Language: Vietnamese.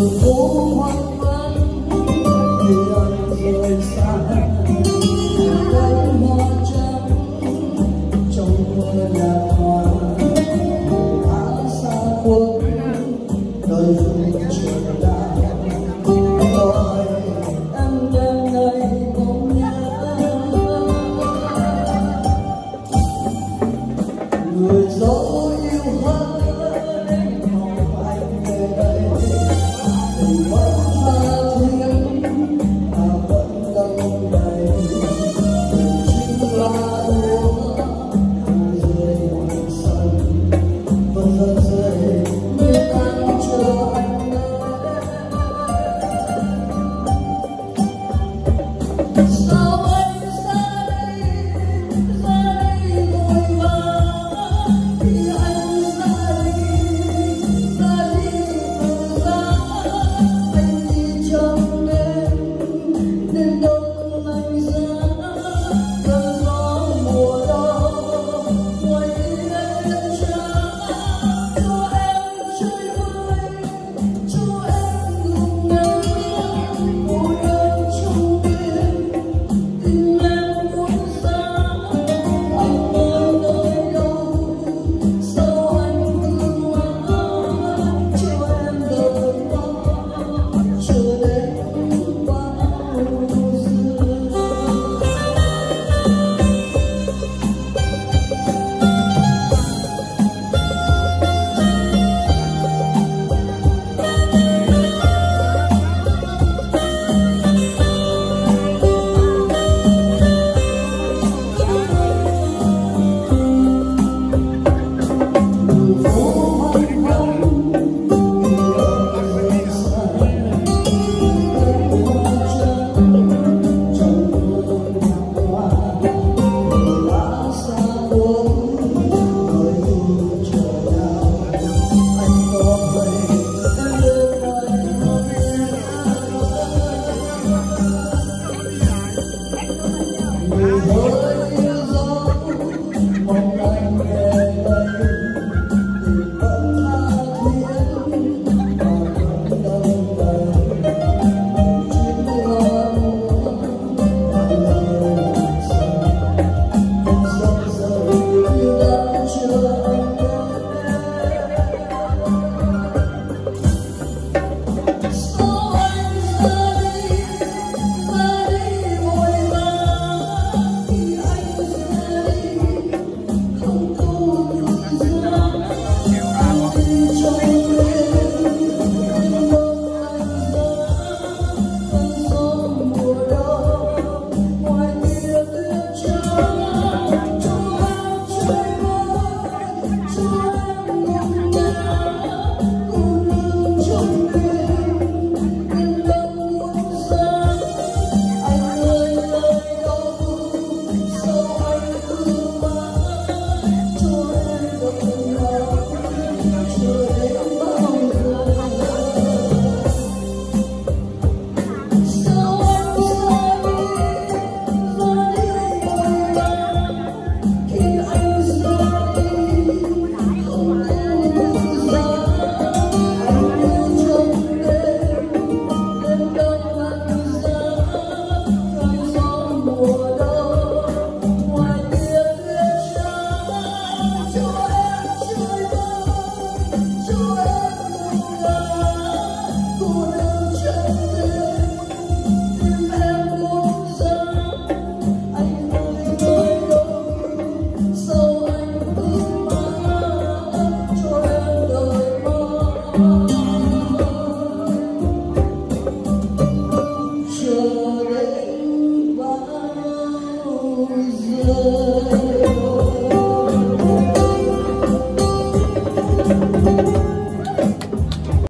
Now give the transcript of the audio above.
Yeah.